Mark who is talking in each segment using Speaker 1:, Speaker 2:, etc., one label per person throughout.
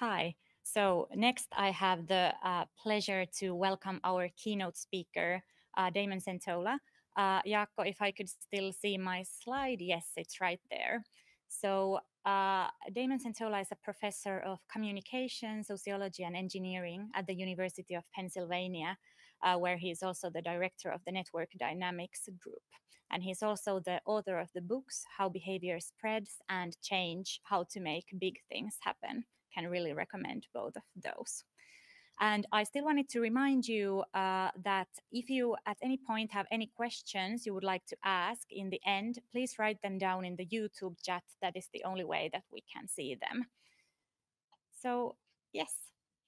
Speaker 1: Hi. So next I have the uh, pleasure to welcome our keynote speaker, uh, Damon Centola. Uh, Jaakko, if I could still see my slide, yes, it's right there. So uh, Damon Centola is a professor of communication, sociology, and engineering at the University of Pennsylvania, uh, where he is also the director of the Network Dynamics Group. And he's also the author of the books How Behavior Spreads and Change How to Make Big Things Happen can really recommend both of those. And I still wanted to remind you uh, that if you at any point have any questions you would like to ask in the end, please write them down in the YouTube chat. That is the only way that we can see them. So, yes,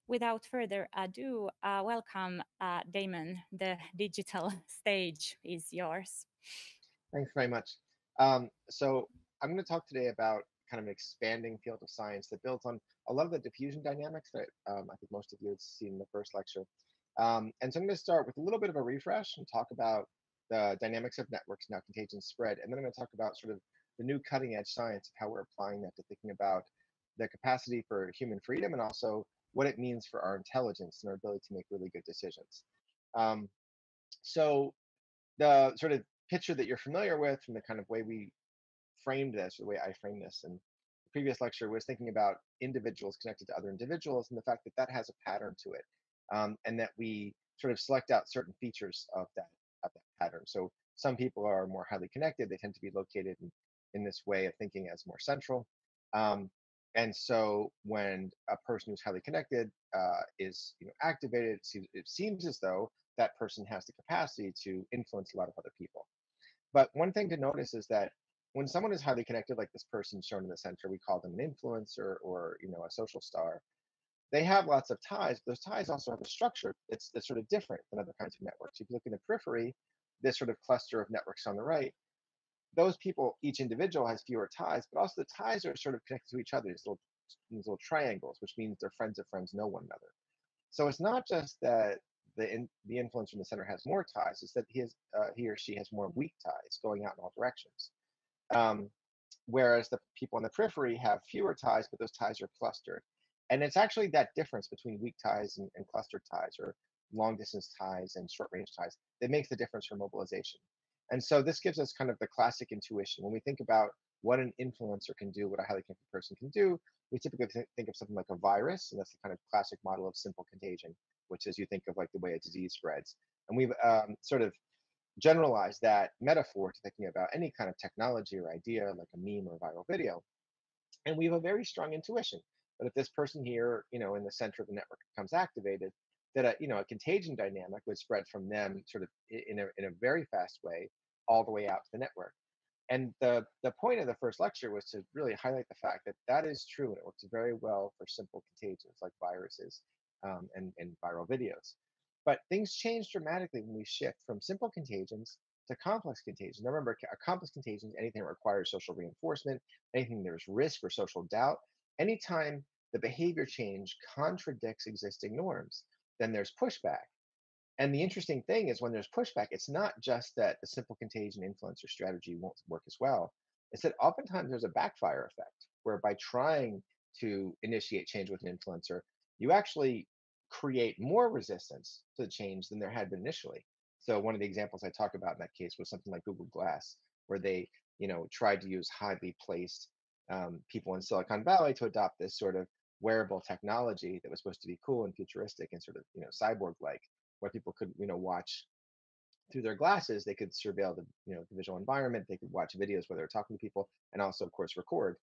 Speaker 1: without further ado, uh, welcome, uh, Damon. The digital stage is yours.
Speaker 2: Thanks very much. Um, so, I'm going to talk today about kind of an expanding field of science that builds on a lot of the diffusion dynamics that um, I think most of you have seen in the first lecture. Um, and so I'm going to start with a little bit of a refresh and talk about the dynamics of networks and how contagion spread. And then I'm going to talk about sort of the new cutting edge science of how we're applying that to thinking about the capacity for human freedom and also what it means for our intelligence and our ability to make really good decisions. Um, so the sort of picture that you're familiar with from the kind of way we framed this, or the way I framed this in previous lecture, was thinking about individuals connected to other individuals and the fact that that has a pattern to it, um, and that we sort of select out certain features of that of that pattern. So some people are more highly connected; they tend to be located in, in this way of thinking as more central. Um, and so when a person who's highly connected uh, is you know activated, it seems, it seems as though that person has the capacity to influence a lot of other people. But one thing to notice is that when someone is highly connected, like this person shown in the center, we call them an influencer or you know a social star. They have lots of ties, but those ties also have a structure that's sort of different than other kinds of networks. If you look in the periphery, this sort of cluster of networks on the right, those people, each individual has fewer ties, but also the ties are sort of connected to each other, these little, these little triangles, which means their friends of friends know one another. So it's not just that the in, the influencer in the center has more ties; it's that he has, uh, he or she has more weak ties going out in all directions. Um, whereas the people on the periphery have fewer ties, but those ties are clustered. And it's actually that difference between weak ties and, and clustered ties, or long distance ties and short range ties, that makes the difference for mobilization. And so this gives us kind of the classic intuition. When we think about what an influencer can do, what a highly connected person can do, we typically th- think of something like a virus, and that's the kind of classic model of simple contagion, which is you think of like the way a disease spreads. And we've um, sort of generalize that metaphor to thinking about any kind of technology or idea like a meme or viral video. And we have a very strong intuition that if this person here, you know, in the center of the network becomes activated, that a, you know, a contagion dynamic would spread from them sort of in a, in a very fast way all the way out to the network. And the, the point of the first lecture was to really highlight the fact that that is true and it works very well for simple contagions like viruses um, and, and viral videos. But things change dramatically when we shift from simple contagions to complex contagions. Now remember, a complex contagion is anything that requires social reinforcement, anything there's risk or social doubt. Anytime the behavior change contradicts existing norms, then there's pushback. And the interesting thing is when there's pushback, it's not just that the simple contagion influencer strategy won't work as well. It's that oftentimes there's a backfire effect where by trying to initiate change with an influencer, you actually create more resistance to the change than there had been initially. So one of the examples I talk about in that case was something like Google Glass, where they, you know, tried to use highly placed um, people in Silicon Valley to adopt this sort of wearable technology that was supposed to be cool and futuristic and sort of, you know, cyborg-like, where people could, you know, watch through their glasses. They could surveil the, you know, the visual environment. They could watch videos where they're talking to people, and also, of course, record.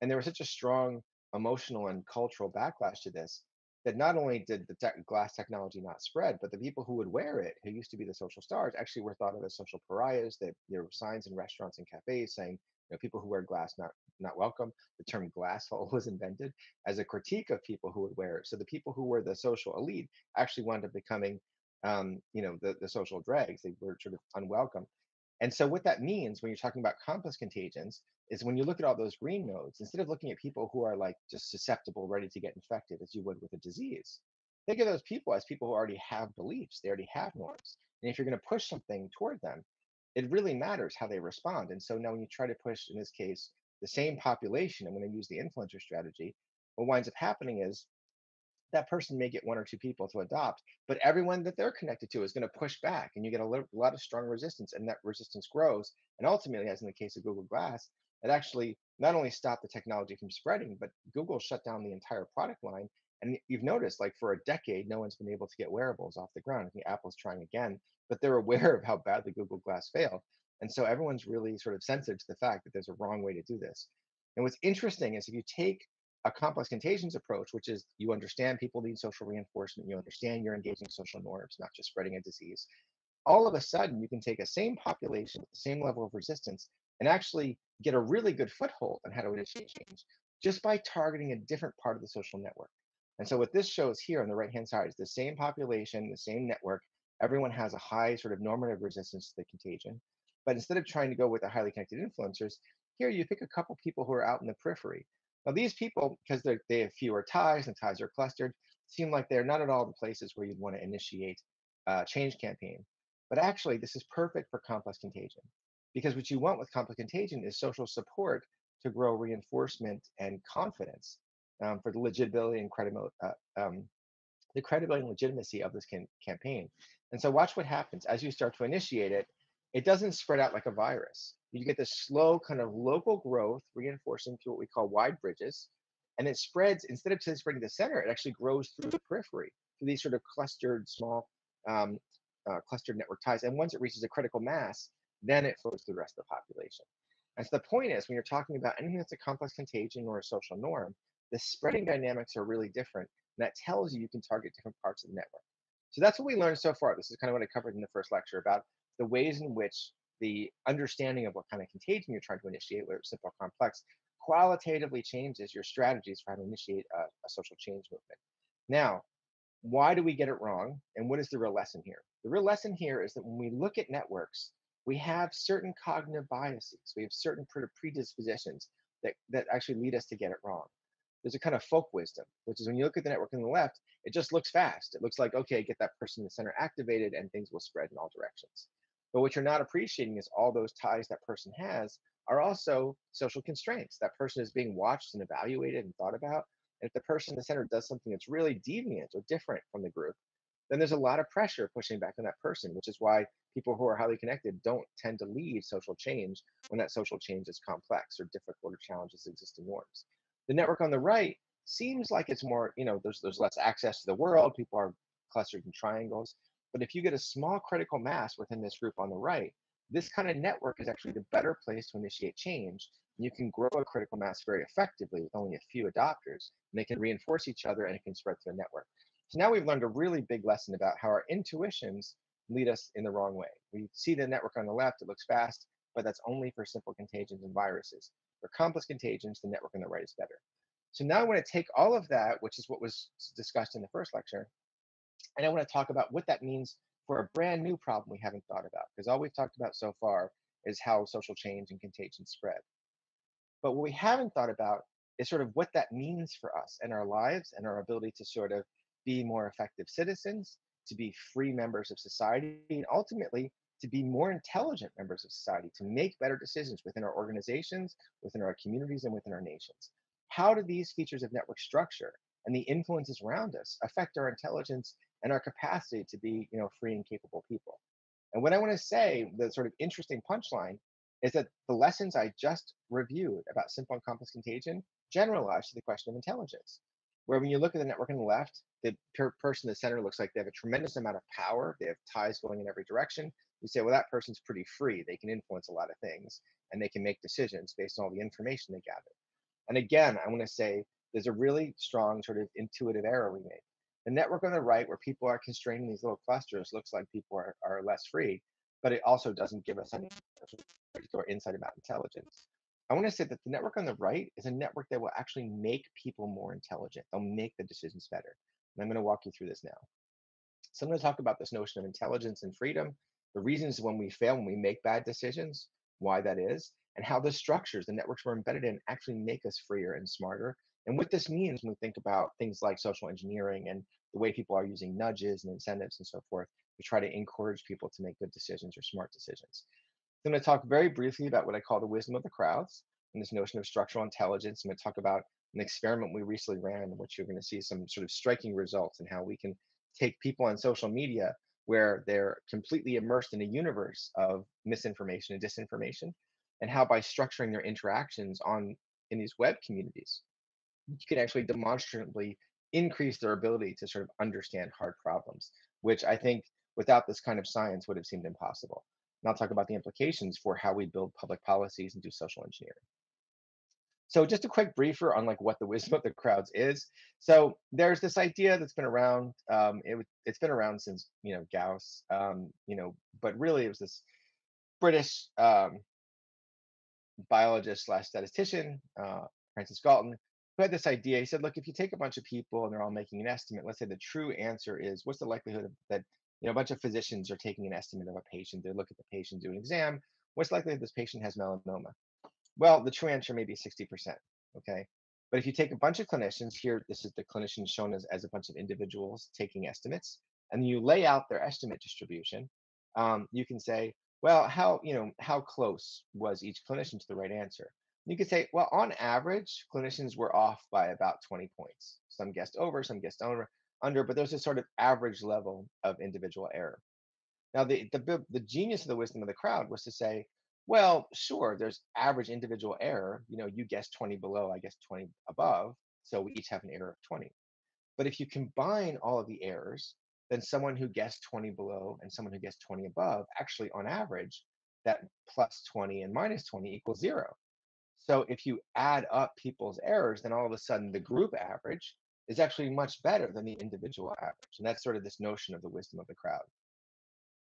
Speaker 2: And there was such a strong emotional and cultural backlash to this that not only did the glass technology not spread, but the people who would wear it, who used to be the social stars, actually were thought of as social pariahs. That there were signs in restaurants and cafes saying, you know, people who wear glass not not welcome. The term glasshole was invented as a critique of people who would wear it. So the people who were the social elite actually wound up becoming, um, you know, the, the social dregs. They were sort of unwelcome. And so what that means when you're talking about complex contagions is when you look at all those green nodes, instead of looking at people who are like just susceptible, ready to get infected as you would with a disease, think of those people as people who already have beliefs, they already have norms. And if you're going to push something toward them, it really matters how they respond. And so now when you try to push, in this case, the same population, I'm going to use the influencer strategy, what winds up happening is that person may get one or two people to adopt, but everyone that they're connected to is going to push back, and you get a lot of strong resistance, and that resistance grows. And ultimately, as in the case of Google Glass, it actually not only stopped the technology from spreading, but Google shut down the entire product line. And you've noticed, like for a decade, no one's been able to get wearables off the ground. I think Apple's trying again, but they're aware of how badly Google Glass failed. And so everyone's really sort of sensitive to the fact that there's a wrong way to do this. And what's interesting is if you take a complex contagions approach, which is you understand people need social reinforcement, you understand you're engaging social norms, not just spreading a disease. All of a sudden, you can take a same population with the same level of resistance and actually get a really good foothold on how to initiate change just by targeting a different part of the social network. And so what this shows here on the right-hand side is the same population, the same network. Everyone has a high sort of normative resistance to the contagion. But instead of trying to go with the highly connected influencers, here you pick a couple people who are out in the periphery. Now these people, because they have fewer ties and ties are clustered, seem like they're not at all the places where you'd want to initiate a change campaign. But actually, this is perfect for complex contagion because what you want with complex contagion is social support to grow reinforcement and confidence um, for the legitimacy and credibility, uh, um, the credibility and legitimacy of this can- campaign. And so watch what happens as you start to initiate it. It doesn't spread out like a virus. You get this slow kind of local growth, reinforcing through what we call wide bridges, and it spreads instead of spreading to the center, it actually grows through the periphery through these sort of clustered small um, uh, clustered network ties. And once it reaches a critical mass, then it flows to the rest of the population. And so the point is, when you're talking about anything that's a complex contagion or a social norm, the spreading dynamics are really different. And that tells you you can target different parts of the network. So that's what we learned so far. This is kind of what I covered in the first lecture about the ways in which the understanding of what kind of contagion you're trying to initiate, whether it's simple or complex, qualitatively changes your strategies for how to initiate a, a social change movement. Now, why do we get it wrong? And what is the real lesson here? The real lesson here is that when we look at networks, we have certain cognitive biases. We have certain predispositions that, that actually lead us to get it wrong. There's a kind of folk wisdom, which is when you look at the network on the left, it just looks fast. It looks like, okay, get that person in the center activated and things will spread in all directions. But what you're not appreciating is all those ties that person has are also social constraints. That person is being watched and evaluated and thought about. And if the person in the center does something that's really deviant or different from the group, then there's a lot of pressure pushing back on that person, which is why people who are highly connected don't tend to lead social change when that social change is complex or difficult or challenges existing norms. The network on the right seems like it's more, you know, there's there's less access to the world, people are clustered in triangles. But if you get a small critical mass within this group on the right, this kind of network is actually the better place to initiate change. You can grow a critical mass very effectively with only a few adopters, and they can reinforce each other and it can spread through the network. So now we've learned a really big lesson about how our intuitions lead us in the wrong way. We see the network on the left, it looks fast, but that's only for simple contagions and viruses. For complex contagions, the network on the right is better. So now I want to take all of that, which is what was discussed in the first lecture, and I want to talk about what that means for a brand new problem we haven't thought about. Because all we've talked about so far is how social change and contagion spread. But what we haven't thought about is sort of what that means for us and our lives and our ability to sort of be more effective citizens, to be free members of society, and ultimately to be more intelligent members of society, to make better decisions within our organizations, within our communities, and within our nations. How do these features of network structure and the influences around us affect our intelligence and our capacity to be, you know, free and capable people? And what I want to say, the sort of interesting punchline, is that the lessons I just reviewed about simple and complex contagion generalize to the question of intelligence. Where when you look at the network on the left, the per person in the center looks like they have a tremendous amount of power. They have ties going in every direction. You say, well, that person's pretty free. They can influence a lot of things and they can make decisions based on all the information they gather. And again, I want to say there's a really strong sort of intuitive error we make. The network on the right, where people are constrained in these little clusters, looks like people are, are less free, but it also doesn't give us any particular insight about intelligence. I want to say that the network on the right is a network that will actually make people more intelligent. They'll make the decisions better. And I'm going to walk you through this now. So I'm going to talk about this notion of intelligence and freedom, the reasons when we fail, when we make bad decisions, why that is, and how the structures, the networks we're embedded in, actually make us freer and smarter. And what this means when we think about things like social engineering and the way people are using nudges and incentives and so forth to try to encourage people to make good decisions or smart decisions. I'm going to talk very briefly about what I call the wisdom of the crowds and this notion of structural intelligence. I'm going to talk about an experiment we recently ran, in which you're going to see some sort of striking results and how we can take people on social media where they're completely immersed in a universe of misinformation and disinformation, and how by structuring their interactions on in these web communities, you can actually demonstrably increase their ability to sort of understand hard problems, which I think without this kind of science would have seemed impossible. And I'll talk about the implications for how we build public policies and do social engineering. So just a quick briefer on like what the wisdom of the crowds is. So there's this idea that's been around. Um, it, has been around since you know Gauss, um, you know, but really it was this British um, biologist slash statistician, uh, Francis Galton, who had this idea. He said, look, if you take a bunch of people and they're all making an estimate, let's say the true answer is what's the likelihood of, that you know a bunch of physicians are taking an estimate of a patient. They look at the patient, do an exam. What's likely that this patient has melanoma? Well, the true answer may be 60%. Okay. But if you take a bunch of clinicians, here, this is the clinicians shown as, as a bunch of individuals taking estimates, and you lay out their estimate distribution, um, you can say, well, how, you know, how close was each clinician to the right answer? You could say, well, on average, clinicians were off by about 20 points. Some guessed over, some guessed under, under, but there's a sort of average level of individual error. Now, the, the, the genius of the wisdom of the crowd was to say, well, sure, there's average individual error. You know, you guess 20 below, I guess 20 above. So we each have an error of 20. But if you combine all of the errors, then someone who guessed 20 below and someone who guessed 20 above, actually on average, that plus 20 and minus 20 equals zero. So if you add up people's errors, then all of a sudden the group average is actually much better than the individual average. And that's sort of this notion of the wisdom of the crowd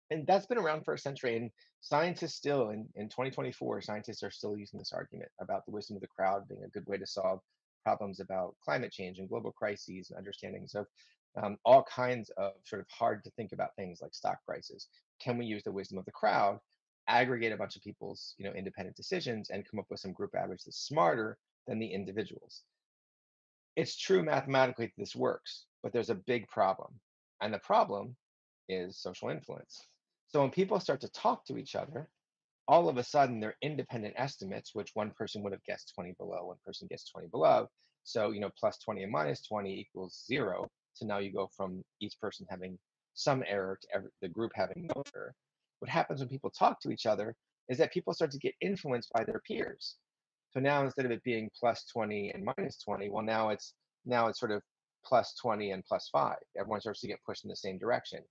Speaker 2: and that's been around for a century and scientists still in, in 2024 scientists are still using this argument about the wisdom of the crowd being a good way to solve problems about climate change and global crises and understandings of um, all kinds of sort of hard to think about things like stock prices can we use the wisdom of the crowd aggregate a bunch of people's you know independent decisions and come up with some group average that's smarter than the individuals it's true mathematically that this works but there's a big problem and the problem is social influence so when people start to talk to each other, all of a sudden their independent estimates, which one person would have guessed 20 below, one person gets 20 below. So, you know, plus 20 and minus 20 equals zero. So now you go from each person having some error to every, the group having no error. What happens when people talk to each other is that people start to get influenced by their peers. So now instead of it being plus 20 and minus 20, well, now it's now it's sort of plus 20 and plus five. Everyone starts to get pushed in the same direction.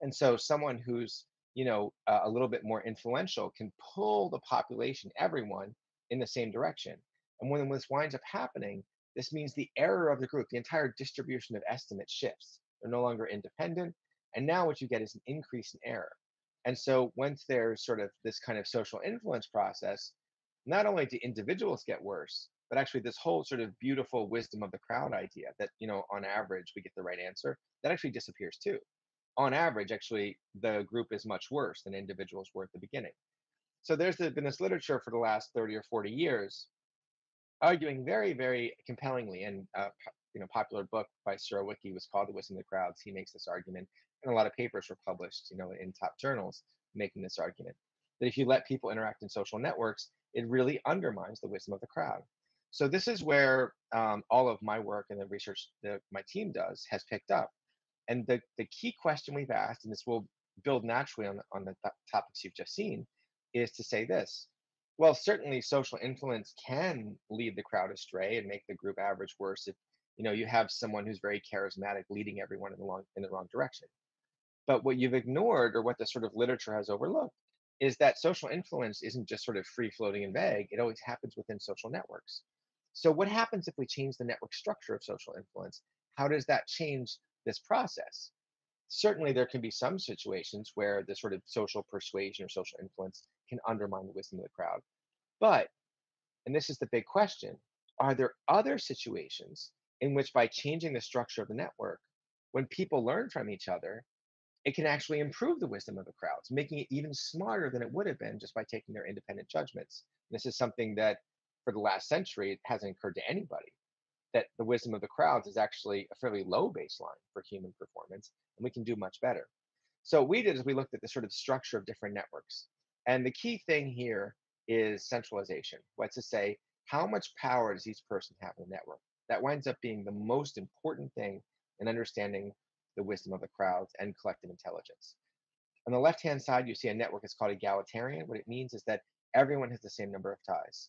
Speaker 2: And so someone who's you know, a little bit more influential can pull the population, everyone, in the same direction. And when this winds up happening, this means the error of the group, the entire distribution of estimates shifts. They're no longer independent. And now what you get is an increase in error. And so once there's sort of this kind of social influence process, not only do individuals get worse, but actually this whole sort of beautiful wisdom of the crowd idea that, you know, on average we get the right answer, that actually disappears too on average, actually, the group is much worse than individuals were at the beginning. So there's been this literature for the last 30 or 40 years arguing very, very compellingly, and you know, popular book by Surowiecki was called The Wisdom of the Crowds. He makes this argument, and a lot of papers were published, you know, in top journals making this argument that if you let people interact in social networks, it really undermines the wisdom of the crowd. So this is where um, all of my work and the research that my team does has picked up. And the, the key question we've asked, and this will build naturally on, on the th- topics you've just seen, is to say this. Well, certainly social influence can lead the crowd astray and make the group average worse if you know you have someone who's very charismatic leading everyone in the wrong in the wrong direction. But what you've ignored or what the sort of literature has overlooked is that social influence isn't just sort of free floating and vague. It always happens within social networks. So what happens if we change the network structure of social influence? How does that change this process. Certainly, there can be some situations where the sort of social persuasion or social influence can undermine the wisdom of the crowd. But, and this is the big question, are there other situations in which by changing the structure of the network, when people learn from each other, it can actually improve the wisdom of the crowds, making it even smarter than it would have been just by taking their independent judgments. This is something that for the last century it hasn't occurred to anybody that the wisdom of the crowds is actually a fairly low baseline for human performance, and we can do much better. So what we did is we looked at the sort of structure of different networks. And the key thing here is centralization. What's to say, how much power does each person have in the network? that winds up being the most important thing in understanding the wisdom of the crowds and collective intelligence. On the left-hand side, you see a network is called egalitarian. What it means is that everyone has the same number of ties.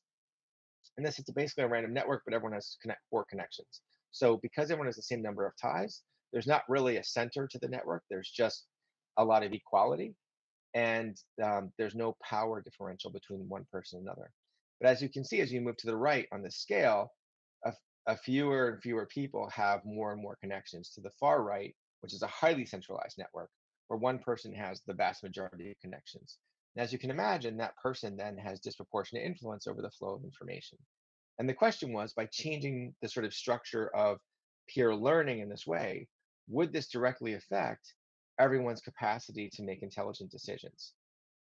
Speaker 2: And this is basically a random network, but everyone has connect, four connections. So because everyone has the same number of ties, there's not really a center to the network. There's just a lot of equality, and um, there's no power differential between one person and another. But as you can see, as you move to the right on the scale, a, a fewer and fewer people have more and more connections. To the far right, which is a highly centralized network, where one person has the vast majority of connections. And as you can imagine, that person then has disproportionate influence over the flow of information. And the question was by changing the sort of structure of peer learning in this way, would this directly affect everyone's capacity to make intelligent decisions?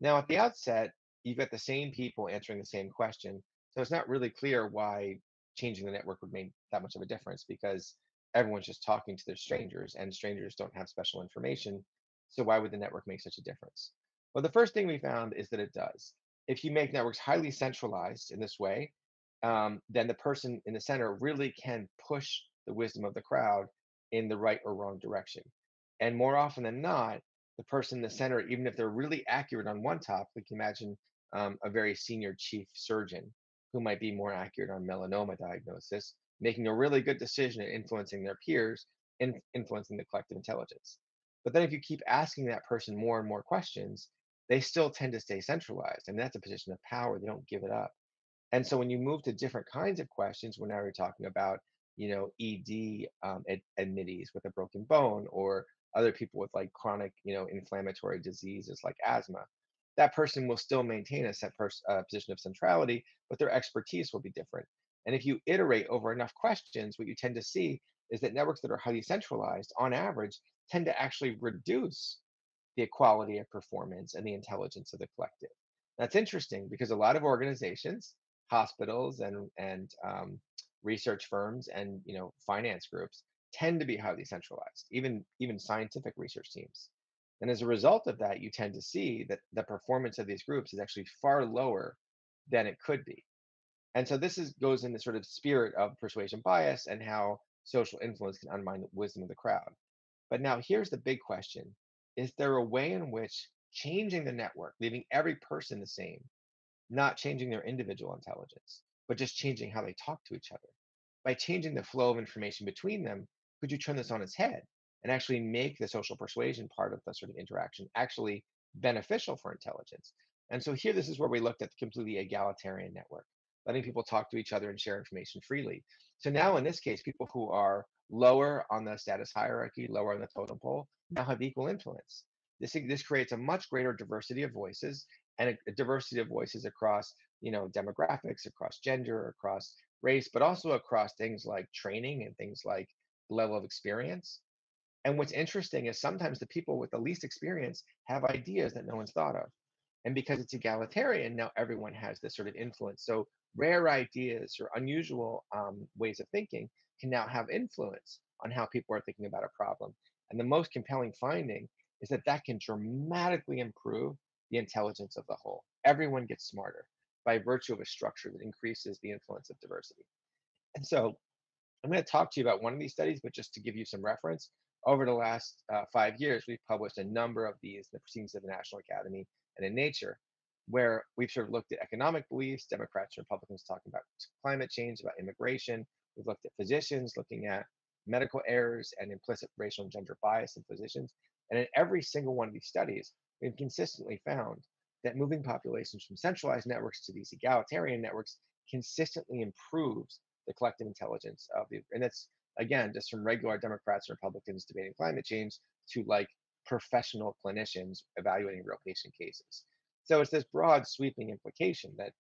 Speaker 2: Now, at the outset, you've got the same people answering the same question. So it's not really clear why changing the network would make that much of a difference because everyone's just talking to their strangers and strangers don't have special information. So why would the network make such a difference? Well, the first thing we found is that it does. If you make networks highly centralized in this way, um, then the person in the center really can push the wisdom of the crowd in the right or wrong direction. And more often than not, the person in the center, even if they're really accurate on one topic, we can imagine um, a very senior chief surgeon who might be more accurate on melanoma diagnosis, making a really good decision and influencing their peers, and influencing the collective intelligence. But then if you keep asking that person more and more questions, they still tend to stay centralized. and that's a position of power. They don't give it up. And so when you move to different kinds of questions, when now we're talking about, you know, ED um, ad- admittees with a broken bone or other people with like chronic, you know, inflammatory diseases like asthma, that person will still maintain a set pers- uh, position of centrality, but their expertise will be different. And if you iterate over enough questions, what you tend to see is that networks that are highly centralized, on average, tend to actually reduce the equality of performance and the intelligence of the collective. That's interesting because a lot of organizations hospitals and and um, research firms and you know finance groups tend to be highly centralized even even scientific research teams and as a result of that you tend to see that the performance of these groups is actually far lower than it could be and so this is goes in the sort of spirit of persuasion bias and how social influence can undermine the wisdom of the crowd but now here's the big question is there a way in which changing the network leaving every person the same not changing their individual intelligence, but just changing how they talk to each other. By changing the flow of information between them, could you turn this on its head and actually make the social persuasion part of the sort of interaction actually beneficial for intelligence? And so here, this is where we looked at the completely egalitarian network, letting people talk to each other and share information freely. So now, in this case, people who are lower on the status hierarchy, lower on the totem pole, now have equal influence. This, this creates a much greater diversity of voices and a, a diversity of voices across you know demographics across gender across race but also across things like training and things like level of experience and what's interesting is sometimes the people with the least experience have ideas that no one's thought of and because it's egalitarian now everyone has this sort of influence so rare ideas or unusual um, ways of thinking can now have influence on how people are thinking about a problem and the most compelling finding is that that can dramatically improve the intelligence of the whole. Everyone gets smarter by virtue of a structure that increases the influence of diversity. And so I'm going to talk to you about one of these studies, but just to give you some reference, over the last uh, five years, we've published a number of these in the Proceedings of the National Academy and in Nature, where we've sort of looked at economic beliefs, Democrats and Republicans talking about climate change, about immigration. We've looked at physicians, looking at medical errors and implicit racial and gender bias in physicians. And in every single one of these studies, we've consistently found that moving populations from centralized networks to these egalitarian networks consistently improves the collective intelligence of the and that's again just from regular democrats and republicans debating climate change to like professional clinicians evaluating real patient cases so it's this broad sweeping implication that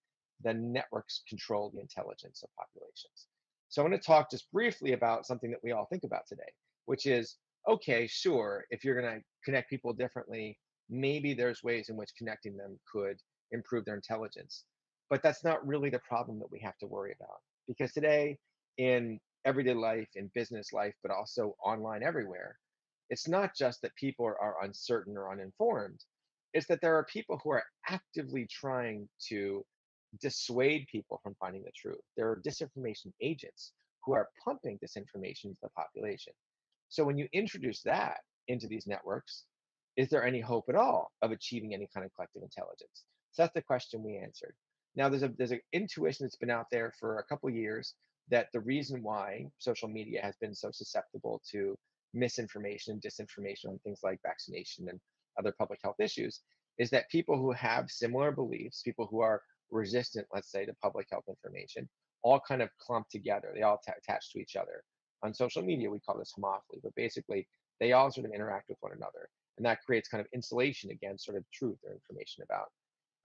Speaker 2: the networks control the intelligence of populations so i want to talk just briefly about something that we all think about today which is okay sure if you're going to connect people differently maybe there's ways in which connecting them could improve their intelligence. But that's not really the problem that we have to worry about. Because today, in everyday life, in business life, but also online everywhere, it's not just that people are, uncertain or uninformed, it's that there are people who are actively trying to dissuade people from finding the truth. There are disinformation agents who are pumping disinformation into the population. So when you introduce that into these networks, is there any hope at all of achieving any kind of collective intelligence? So that's the question we answered. Now there's a there's an intuition that's been out there for a couple years that the reason why social media has been so susceptible to misinformation, and disinformation on things like vaccination and other public health issues is that people who have similar beliefs, people who are resistant, let's say, to public health information, all kind of clump together. They all t- attach to each other. On social media, we call this homophily, but basically, they all sort of interact with one another. And that creates kind of insulation against sort of truth or information about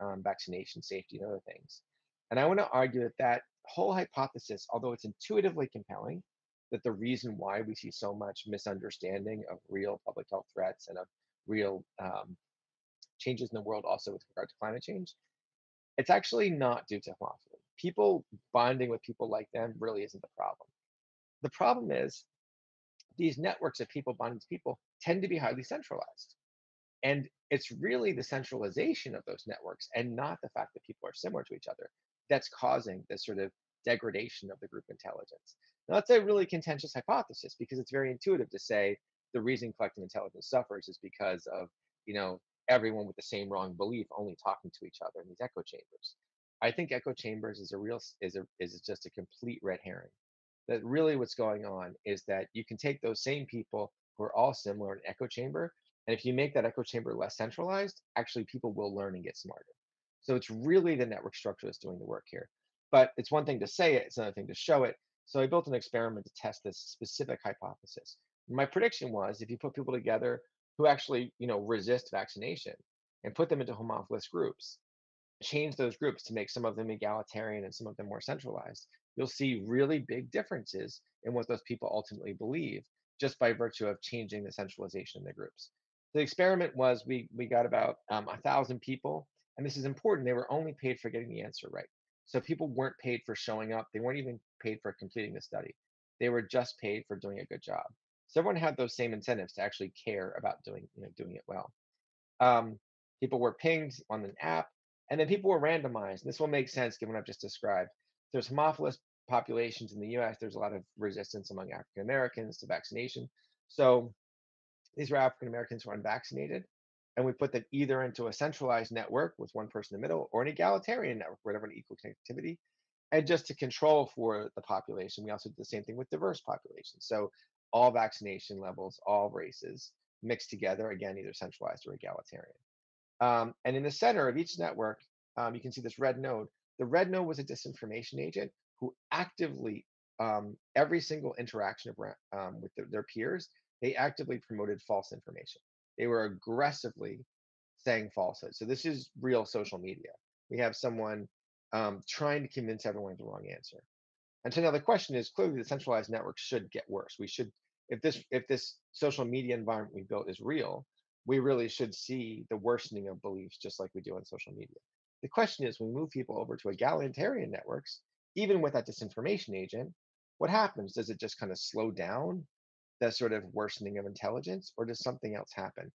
Speaker 2: um, vaccination safety and other things. And I want to argue that that whole hypothesis, although it's intuitively compelling, that the reason why we see so much misunderstanding of real public health threats and of real um, changes in the world also with regard to climate change, it's actually not due to homophily. People bonding with people like them really isn't the problem. The problem is these networks of people bonding to people tend to be highly centralized. And it's really the centralization of those networks and not the fact that people are similar to each other that's causing this sort of degradation of the group intelligence. Now, that's a really contentious hypothesis because it's very intuitive to say the reason collective intelligence suffers is because of, you know, everyone with the same wrong belief only talking to each other in these echo chambers. I think echo chambers is a real is a is just a complete red herring. That really what's going on is that you can take those same people who are all similar in echo chamber, and if you make that echo chamber less centralized, actually people will learn and get smarter. So it's really the network structure that's doing the work here. But it's one thing to say it, it's another thing to show it. So I built an experiment to test this specific hypothesis. My prediction was if you put people together who actually, you know, resist vaccination and put them into homophilous groups, change those groups to make some of them egalitarian and some of them more centralized, you'll see really big differences in what those people ultimately believe just by virtue of changing the centralization in the groups. The experiment was we we got about um, a thousand people, and this is important. They were only paid for getting the answer right. So people weren't paid for showing up. They weren't even paid for completing the study. They were just paid for doing a good job. So everyone had those same incentives to actually care about doing, you know, doing it well. Um, people were pinged on an app, and then people were randomized. This will make sense given what I've just described. There's homophilous populations in the U.S. There's a lot of resistance among African Americans to vaccination. So these were African Americans who are unvaccinated, and we put them either into a centralized network with one person in the middle or an egalitarian network where everyone equal connectivity. And just to control for the population, we also did the same thing with diverse populations. So all vaccination levels, all races mixed together, again, either centralized or egalitarian. Um, and in the center of each network, um, you can see this red node. The red node was a disinformation agent who actively, um, every single interaction of, um, with the, their peers, they actively promoted false information. They were aggressively saying falsehood. So this is real social media. We have someone um, trying to convince everyone of the wrong answer. And so now the question is clearly the centralized network should get worse. We should, if this if this social media environment we built is real, we really should see the worsening of beliefs just like we do on social media. The question is we move people over to egalitarian networks, even with that disinformation agent, what happens? Does it just kind of slow down the sort of worsening of intelligence, or does something else happen?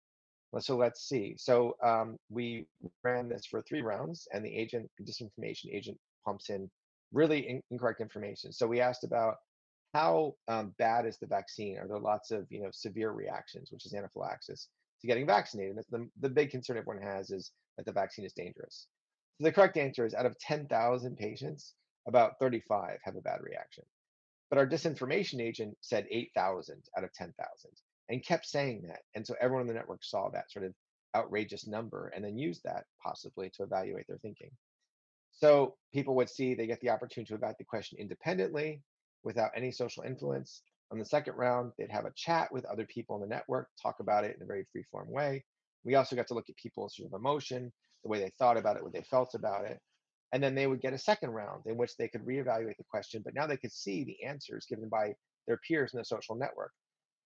Speaker 2: So let's see. So um, we ran this for three rounds, and the agent, disinformation agent, pumps in really in- incorrect information. So we asked about how um, bad is the vaccine? Are there lots of you know severe reactions, which is anaphylaxis, to getting vaccinated? The, the big concern everyone has is that the vaccine is dangerous. So the correct answer is out of 10,000 patients, about 35 have a bad reaction. But our disinformation agent said 8,000 out of 10,000 and kept saying that. And so everyone in the network saw that sort of outrageous number and then used that possibly to evaluate their thinking. So people would see they get the opportunity to evaluate the question independently without any social influence. On the second round, they'd have a chat with other people in the network, talk about it in a very free form way. We also got to look at people's sort of emotion, the way they thought about it, what they felt about it. And then they would get a second round in which they could reevaluate the question, but now they could see the answers given by their peers in the social network.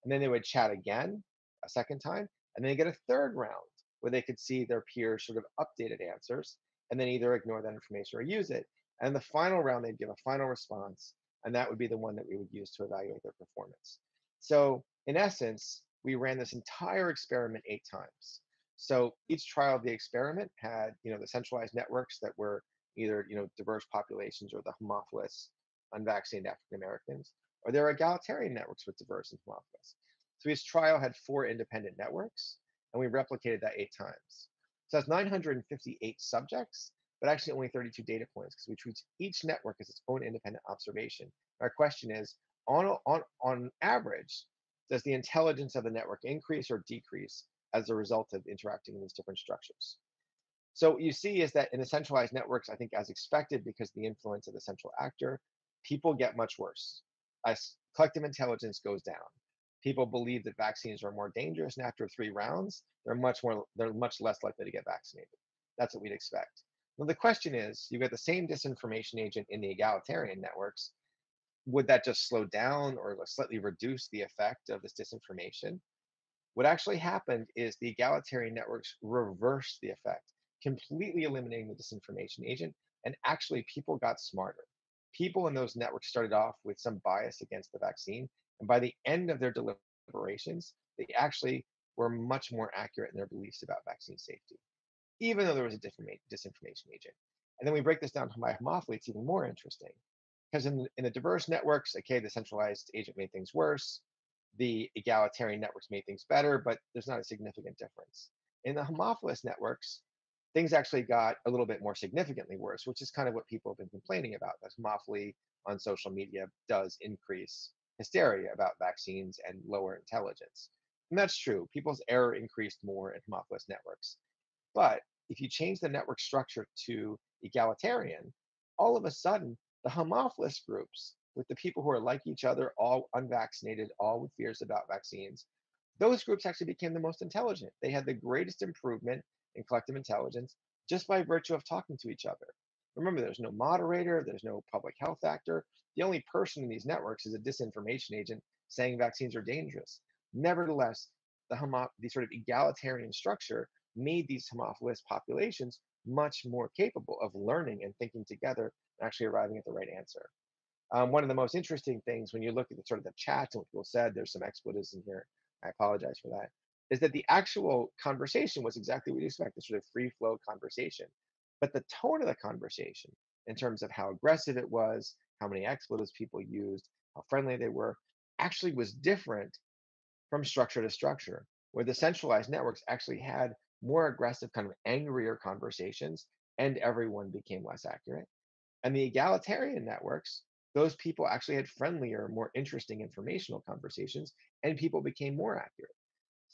Speaker 2: And then they would chat again a second time, and then they get a third round where they could see their peers sort of updated answers and then either ignore that information or use it. And the final round, they'd give a final response, and that would be the one that we would use to evaluate their performance. So in essence, we ran this entire experiment eight times. So each trial of the experiment had, you know, the centralized networks that were either, you know, diverse populations or the homophilous, unvaccinated African Americans. or there are egalitarian networks with diverse and homophilous. So his trial had four independent networks, and we replicated that eight times. So that's 958 subjects, but actually only 32 data points because we treat each network as its own independent observation. Our question is, on, on, on average, does the intelligence of the network increase or decrease as a result of interacting in these different structures? So what you see is that in the centralized networks, I think as expected, because the influence of the central actor, people get much worse. As collective intelligence goes down, people believe that vaccines are more dangerous, and after three rounds, they're much more they're much less likely to get vaccinated. That's what we'd expect. Well, the question is, you get the same disinformation agent in the egalitarian networks. Would that just slow down or slightly reduce the effect of this disinformation? What actually happened is the egalitarian networks reversed the effect, completely eliminating the disinformation agent, and actually people got smarter. People in those networks started off with some bias against the vaccine, and by the end of their deliberations, they actually were much more accurate in their beliefs about vaccine safety even though there was a different disinformation agent. And then we break this down by homophily, it's even more interesting. Because in, in the diverse networks, okay, the centralized agent made things worse. The egalitarian networks made things better, but there's not a significant difference. In the homophilous networks, things actually got a little bit more significantly worse, which is kind of what people have been complaining about. That homophily on social media does increase hysteria about vaccines and lower intelligence. And that's true. People's error increased more in homophilous networks. But if you change the network structure to egalitarian, all of a sudden the homophilous groups with the people who are like each other, all unvaccinated, all with fears about vaccines, those groups actually became the most intelligent. They had the greatest improvement in collective intelligence just by virtue of talking to each other. Remember, there's no moderator, there's no public health actor. The only person in these networks is a disinformation agent saying vaccines are dangerous. Nevertheless, the, homo- the sort of egalitarian structure made these homophilous populations much more capable of learning and thinking together and actually arriving at the right answer. Um, one of the most interesting things when you look at the sort of the chat and what people said, there's some expletives in here. I apologize for that. Is that the actual conversation was exactly what you expect, the sort of free flow conversation. But the tone of the conversation, in terms of how aggressive it was, how many expletives people used, how friendly they were, actually was different from structure to structure, where the centralized networks actually had more aggressive, kind of angrier conversations, and everyone became less accurate. And the egalitarian networks, those people actually had friendlier, more interesting informational conversations, and people became more accurate.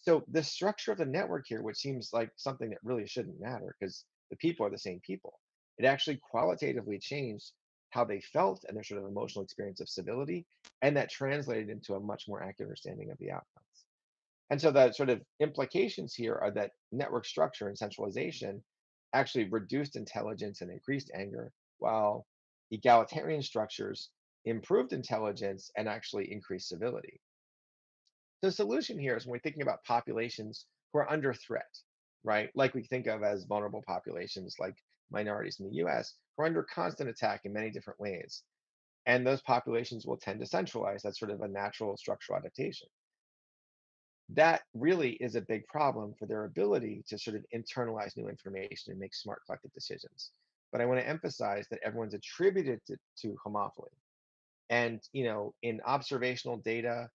Speaker 2: So the structure of the network here, which seems like something that really shouldn't matter because the people are the same people, it actually qualitatively changed how they felt and their sort of emotional experience of civility, and that translated into a much more accurate understanding of the outcomes. And so the sort of implications here are that network structure and centralization actually reduced intelligence and increased anger, while egalitarian structures improved intelligence and actually increased civility. The solution here is when we're thinking about populations who are under threat, right? Like we think of as vulnerable populations like minorities in the US, who are under constant attack in many different ways. And those populations will tend to centralize. That's sort of a natural structural adaptation that really is a big problem for their ability to sort of internalize new information and make smart collective decisions. But I want to emphasize that everyone's attributed to, to homophily. And, you know, in observational data,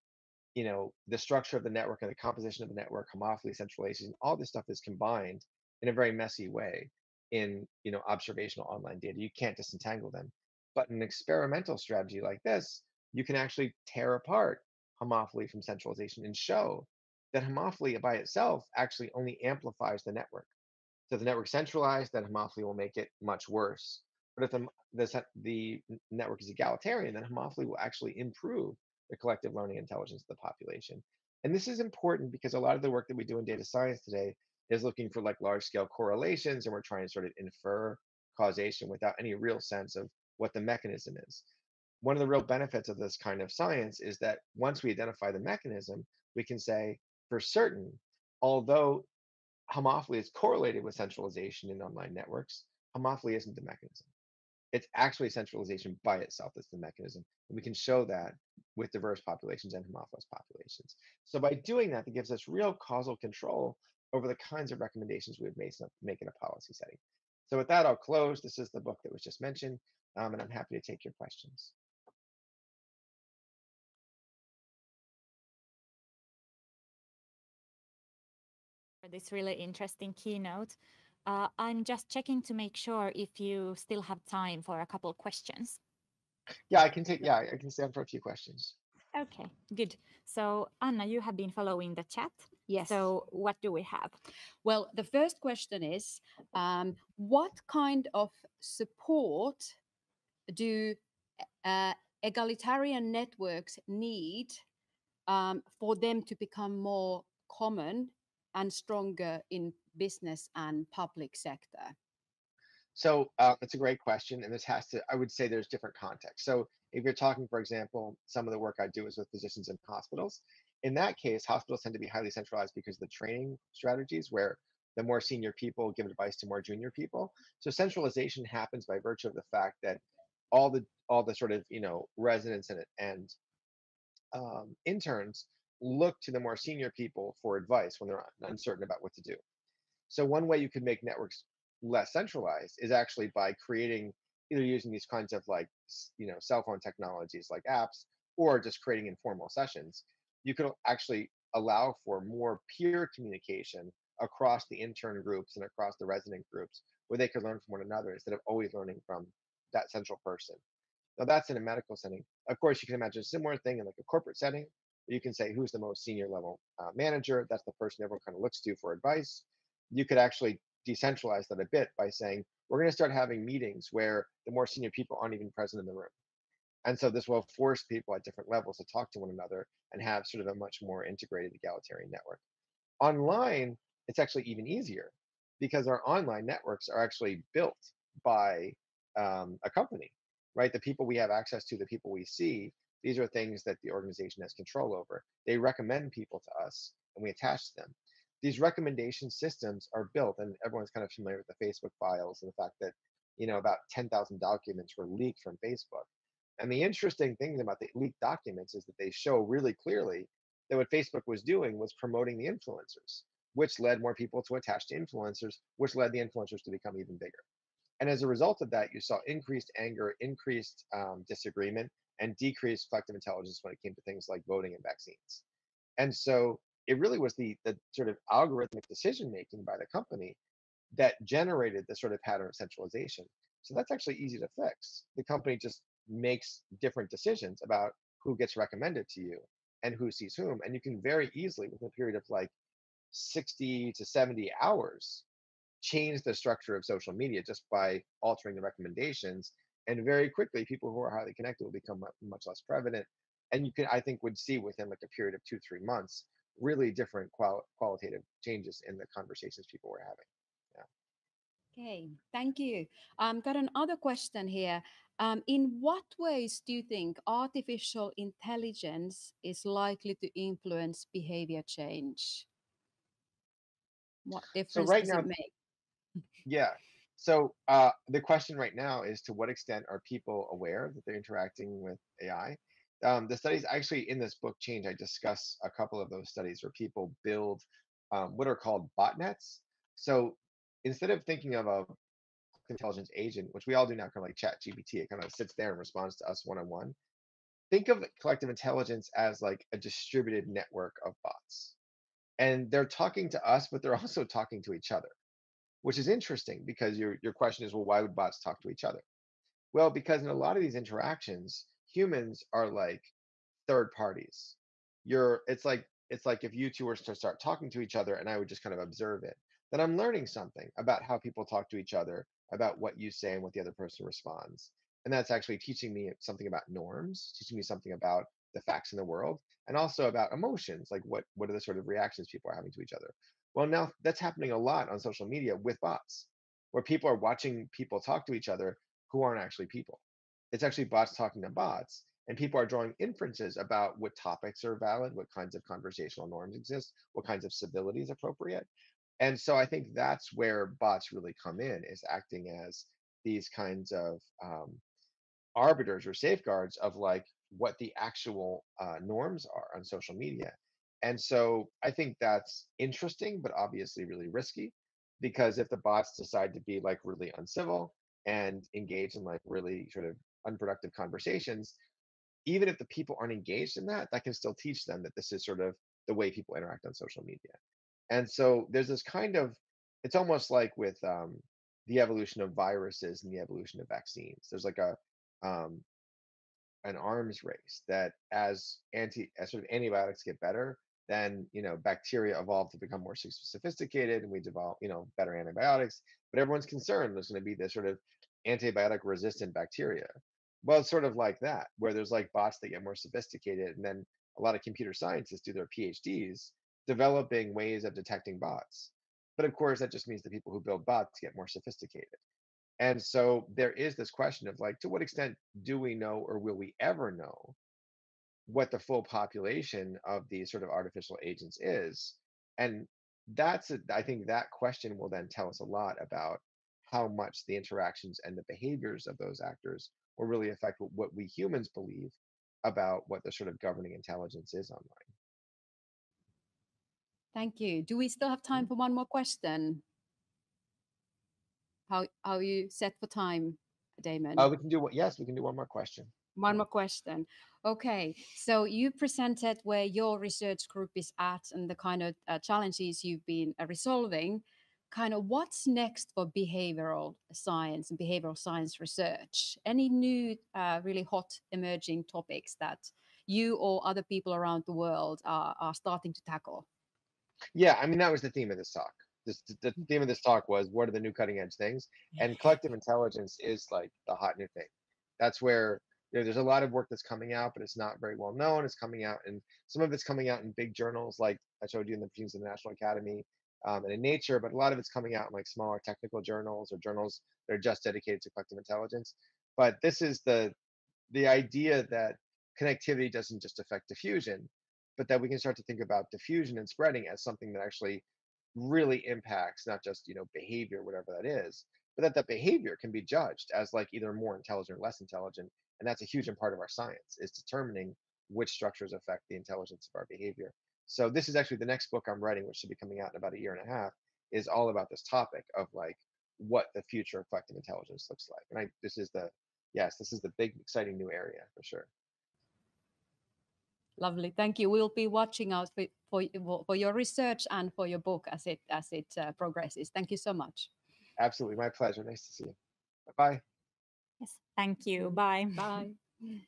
Speaker 2: you know, the structure of the network and the composition of the network, homophily, centralization, all this stuff is combined in a very messy way in, you know, observational online data. You can't disentangle them. But an experimental strategy like this, you can actually tear apart homophily from centralization and show that homophily by itself actually only amplifies the network. So the network centralized, then homophily will make it much worse. But if the, the, the network is egalitarian, then homophily will actually improve the collective learning intelligence of the population. And this is important because a lot of the work that we do in data science today is looking for like large scale correlations and we're trying to sort of infer causation without any real sense of what the mechanism is. One of the real benefits of this kind of science is that once we identify the mechanism, we can say, for certain, although homophily is correlated with centralization in online networks, homophily isn't the mechanism it's actually centralization by itself that's the mechanism. And we can show that with diverse populations and homophilous populations. So by doing that, that gives us real causal control over the kinds of recommendations we would make, make in a policy setting. So with that, I'll close. This is the book that was just mentioned, um, and I'm happy to take your questions.
Speaker 1: This really interesting keynote. Uh, I'm just checking to make sure if you still have time for a couple questions.
Speaker 2: Yeah, I can take. Yeah, I can stand for a few questions.
Speaker 1: Okay, good. So Anna, you have been following the chat.
Speaker 3: Yes.
Speaker 1: So what do we have?
Speaker 3: Well, the first question is um, what kind of support do uh, egalitarian networks need um, for them to become more common and stronger in business and public sector?
Speaker 2: So uh, it's a great question, and this has to. I would say there's different contexts. So if you're talking, for example, some of the work I do is with physicians in hospitals. In that case, hospitals tend to be highly centralized because of the training strategies, where the more senior people give advice to more junior people. So centralization happens by virtue of the fact that all the all the sort of you know residents and and um, interns look to the more senior people for advice when they're uncertain about what to do. So one way you could make networks less centralized is actually by creating either using these kinds of like you know cell phone technologies like apps or just creating informal sessions you could actually allow for more peer communication across the intern groups and across the resident groups where they could learn from one another instead of always learning from that central person. Now that's in a medical setting. Of course you can imagine a similar thing in like a corporate setting you can say who's the most senior level uh, manager? That's the person everyone kind of looks to for advice you could actually decentralize that a bit by saying we're going to start having meetings where the more senior people aren't even present in the room. And so this will force people at different levels to talk to one another and have sort of a much more integrated egalitarian network. Online, it's actually even easier because our online networks are actually built by um, a company, right? The people we have access to, the people we see, these are things that the organization has control over. They recommend people to us and we attach them these recommendation systems are built, and everyone's kind of familiar with the Facebook files and the fact that you know about 10,000 documents were leaked from Facebook. And the interesting thing about the leaked documents is that they show really clearly that what Facebook was doing was promoting the influencers, which led more people to attach to influencers, which led the influencers to become even bigger. And as a result of that, you saw increased anger, increased um, disagreement, and decreased collective intelligence when it came to things like voting and vaccines. And so it really was the the sort of algorithmic decision making by the company that generated the sort of pattern of centralization. So that's actually easy to fix. The company just makes different decisions about who gets recommended to you and who sees whom. And you can very easily, within a period of like 60 to 70 hours, change the structure of social media just by altering the recommendations. And very quickly, people who are highly connected will become much less prevalent. And you can, I think, would see within like a period of two, three months, really different qual- qualitative changes in the conversations people were having.
Speaker 3: Yeah. Okay, thank you. Um, got another question here. Um, in what ways do you think artificial intelligence is likely to influence behavior change? What difference so right does now, it make?
Speaker 2: yeah. So uh, the question right now is to what extent are people aware that they're interacting with AI? Um, the studies actually in this book change i discuss a couple of those studies where people build um, what are called botnets. So instead of thinking of a intelligence agent which we all do now kind of like chat gpt it kind of sits there and responds to us one-on-one think of collective intelligence as like a distributed network of bots. And they're talking to us but they're also talking to each other which is interesting because your your question is well why would bots talk to each other? Well because in a lot of these interactions humans are like third parties. You're it's like it's like if you two were to start talking to each other and I would just kind of observe it, then I'm learning something about how people talk to each other, about what you say and what the other person responds. And that's actually teaching me something about norms, teaching me something about the facts in the world, and also about emotions, like what what are the sort of reactions people are having to each other. Well, now that's happening a lot on social media with bots, where people are watching people talk to each other who aren't actually people it's actually bots talking to bots and people are drawing inferences about what topics are valid what kinds of conversational norms exist what kinds of civility is appropriate. And so i think that's where bots really come in is acting as these kinds of um, arbiters or safeguards of like what the actual uh, norms are on social media. And so i think that's interesting but obviously really risky because if the bots decide to be like really uncivil and engage in like really sort of unproductive conversations, even if the people aren't engaged in that, that can still teach them that this is sort of the way people interact on social media. And so there's this kind of, it's almost like with um, the evolution of viruses and the evolution of vaccines. There's like a um, an arms race that as anti as sort of antibiotics get better, then you know bacteria evolve to become more sophisticated and we develop you know better antibiotics. But everyone's concerned there's going to be this sort of antibiotic resistant bacteria. Well, it's sort of like that, where there's like bots that get more sophisticated, and then a lot of computer scientists do their PhDs developing ways of detecting bots. But of course, that just means the people who build bots get more sophisticated. And so there is this question of like, to what extent do we know or will we ever know what the full population of these sort of artificial agents is? And that's, a, I think that question will then tell us a lot about how much the interactions and the behaviors of those actors will really affect what we humans believe about what the sort of governing intelligence is online.
Speaker 3: Thank you. Do we still have time
Speaker 2: Mm.
Speaker 3: for one more question? How how are you set for time, Damon?
Speaker 2: Uh, we can do what? Yes, we can do one more question.
Speaker 3: One more question. Okay, so you presented where your research group is at and the kind of uh, challenges you've been uh, resolving. Kind of what's next for behavioral science and behavioral science research? Any new, uh, really hot emerging topics that you or other people around the world are, are starting to tackle?
Speaker 2: Yeah, I mean that was the theme of this talk. This the theme of this talk was what are the new cutting edge things, and collective intelligence is like the hot new thing. That's where you know there's a lot of work that's coming out, but it's not very well known. It's coming out, and some of it's coming out in big journals like I showed you in the Proceedings of the National Academy um, and in Nature, but a lot of it's coming out in like smaller technical journals or journals that are just dedicated to collective intelligence. But this is the the idea that connectivity doesn't just affect diffusion, but that we can start to think about diffusion and spreading as something that actually really impacts not just you know behavior whatever that is but that that behavior can be judged as like either more intelligent or less intelligent and that's a huge part of our science is determining which structures affect the intelligence of our behavior so this is actually the next book i'm writing which should be coming out in about a year and a half is all about this topic of like what the future of collective intelligence looks like and i this is the yes this is the big exciting new area for sure
Speaker 3: Lovely, thank you. We'll be watching out for, for, for your research and for your book as it as it uh, progresses. Thank you so much.
Speaker 2: absolutely my pleasure nice to see you bye bye
Speaker 1: Yes, thank you. Bye.
Speaker 3: Bye.